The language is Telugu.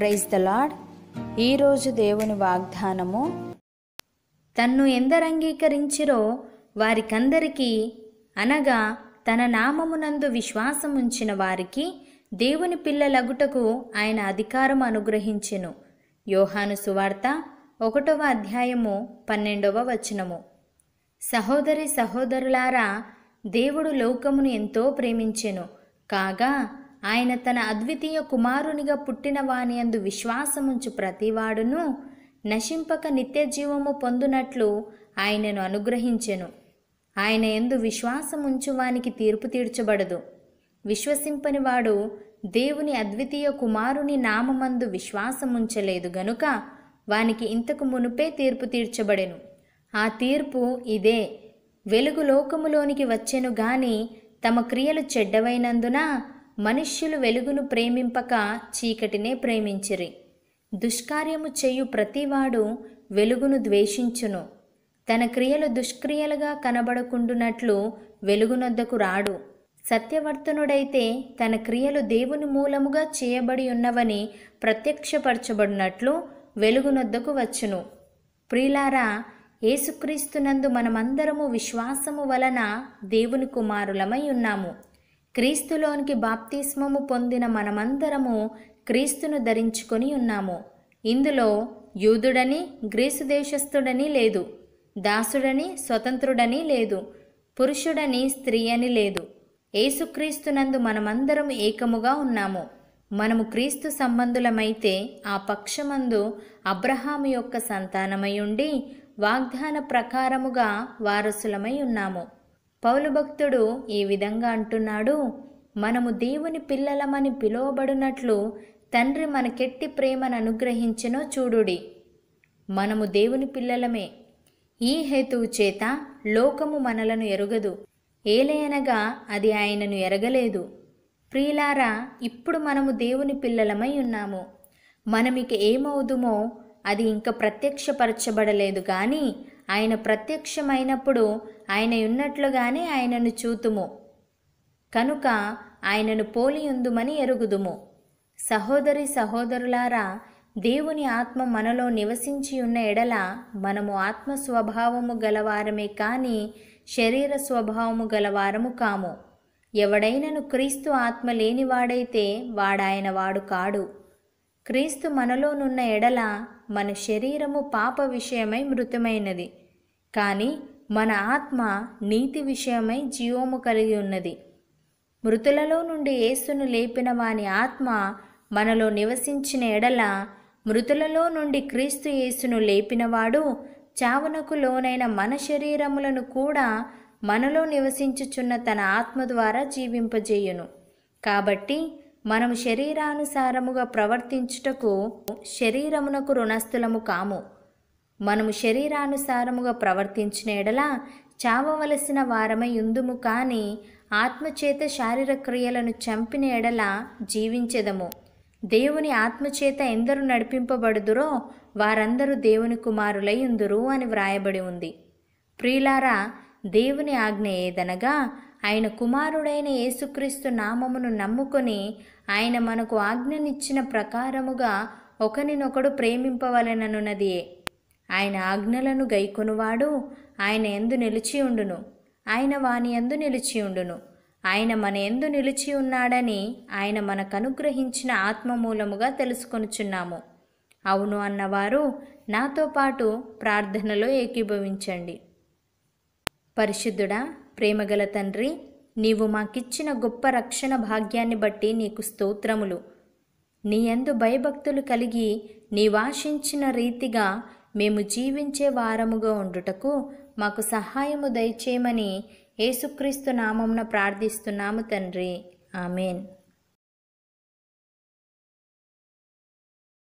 ప్రైజ్ ద లాడ్ ఈరోజు దేవుని వాగ్దానము తన్ను ఎందరంగీకరించిరో వారికందరికీ అనగా తన నామమునందు విశ్వాసముంచిన వారికి దేవుని పిల్లలగుటకు ఆయన అధికారం అనుగ్రహించెను. యోహాను సువార్త ఒకటవ అధ్యాయము పన్నెండవ వచనము. సహోదరి సహోదరులారా దేవుడు లోకమును ఎంతో ప్రేమించెను. కాగా ఆయన తన అద్వితీయ కుమారునిగా పుట్టిన వాని అందు విశ్వాసముంచు ప్రతివాడును నశింపక నిత్య జీవము పొందునట్లు ఆయనను అనుగ్రహించెను. ఆయన ఎందు విశ్వాసముంచు వానికి తీర్పు తీర్చబడదు. విశ్వసింపని వాడు దేవుని అద్వితీయ కుమారుని నామమందు విశ్వాసముంచలేదు గనుక వానికి ఇంతకు మునుపే తీర్పు తీర్చబడెను. ఆ తీర్పు ఇదే. వెలుగు లోకములోనికి వచ్చెను గాని తమ క్రియలు చెడ్డవైనందున మనుష్యులు వెలుగును ప్రేమింపక చీకటినే ప్రేమించిరి. దుష్కార్యము చేయు ప్రతివాడు వెలుగును ద్వేషించును. తన క్రియలు దుష్క్రియలుగా కనబడకుండునట్లు వెలుగునొద్దకు రాడు. సత్యవర్తనుడైతే తన క్రియలు దేవుని మూలముగా చేయబడి ఉన్నవని ప్రత్యక్షపరచబడినట్లు వెలుగునొద్దకు వచ్చును. ప్రియులారా ఏసుక్రీస్తునందు మనమందరము విశ్వాసము వలన దేవుని కుమారులమై ఉన్నాము. క్రీస్తులోనికి బాప్తిస్మము పొందిన మనమందరము క్రీస్తును ధరించుకొని ఉన్నాము. ఇందులో యూదుడని గ్రీసు దేశస్థుడని లేదు. దాసుడని స్వతంత్రుడని లేదు. పురుషుడని స్త్రీ అని లేదు ఏసుక్రీస్తునందు మనమందరం ఏకముగా ఉన్నాము. మనము క్రీస్తు సంబంధులమైతే ఆ పక్షమందు అబ్రహాము యొక్క సంతానమై ఉండి వాగ్దాన ప్రకారముగా వారసులమై ఉన్నాము. పౌలు భక్తుడు ఈ విధంగా అంటున్నాడు మనము దేవుని పిల్లలమని పిలువబడినట్లు తండ్రి మనకెట్టి ప్రేమను అనుగ్రహించినో చూడుడి. మనము దేవుని పిల్లలమే. ఈ హేతువు చేత లోకము మనలను ఎరుగదు. ఏలయనగా అది ఆయనను ఎరగలేదు. ప్రియులారా ఇప్పుడు మనము దేవుని పిల్లలమై ఉన్నాము. మనమిక ఏమవుదుమో అది ఇంకా ప్రత్యక్షపరచబడలేదు కానీ ఆయన ప్రత్యక్షమైనప్పుడు ఆయన ఉన్నట్లుగానే ఆయనను చూతుము. కనుక ఆయనను పోలియుందుమని ఎరుగుదుము. సహోదరి సహోదరులారా దేవుని ఆత్మ మనలో నివసించి ఉన్న ఎడల మనము ఆత్మ స్వభావము గలవారమే కాని శరీర స్వభావము గలవారము కాము. ఎవడైనను క్రీస్తు ఆత్మ లేనివాడైతే వాడాయన వాడు కాడు. క్రీస్తు మనలోనున్న ఎడల మన శరీరము పాప విషయమై మృతమైనది. కానీ మన ఆత్మ నీతి విషయమై జీవము కలిగి ఉన్నది. మృతులలో నుండి యేసును లేపిన వాని ఆత్మ మనలో నివసించిన ఎడల మృతులలో నుండి క్రీస్తు యేసును లేపినవాడు చావునకు లోనైన మన శరీరములను కూడా మనలో నివసించుచున్న తన ఆత్మ ద్వారా జీవింపజేయును. కాబట్టి మనము శరీరానుసారముగా ప్రవర్తించుటకు శరీరమునకు రుణస్థులము కాము. మనము శరీరానుసారముగా ప్రవర్తించిన ఎడల చావవలసిన వారమై ఉందుము కానీ ఆత్మచేత శారీర క్రియలను చంపిన ఎడల జీవించెదము. దేవుని ఆత్మచేత ఎందరు నడిపింపబడుదురో వారందరూ దేవుని కుమారులై ఉందురు అని వ్రాయబడి ఉంది. ప్రియులారా దేవుని ఆజ్ఞ ఏదనగా ఆయన కుమారుడైన యేసుక్రీస్తు నామమును నమ్ముకొని ఆయన మనకు ఆజ్ఞనిచ్చిన ప్రకారముగా ఒకనినొకడు ప్రేమింపవలెననున్నదియే. ఆయన ఆజ్ఞలను గైకొనువాడు ఆయన ఎందు నిలిచి ఉండును. ఆయన వాని ఎందు నిలిచి ఉండును. ఆయన మన ఎందు నిలిచి ఉన్నాడని ఆయన మనకు అనుగ్రహించిన ఆత్మ మూలముగా తెలుసుకొనుచున్నాము. అవును అన్నవారు నాతో పాటు ప్రార్థనలో ఏకీభవించండి. పరిశుద్ధుడా ప్రేమగల తండ్రి నీవు మాకిచ్చిన గొప్ప రక్షణ భాగ్యాన్ని బట్టి నీకు స్తోత్రములు. నీయందు భయభక్తులు కలిగి నీవాశించిన రీతిగా మేము జీవించే వారముగా ఉండుటకు మాకు సహాయము దయచేయమని యేసుక్రీస్తు నామంన ప్రార్థిస్తున్నాము తండ్రి. ఆమెన్.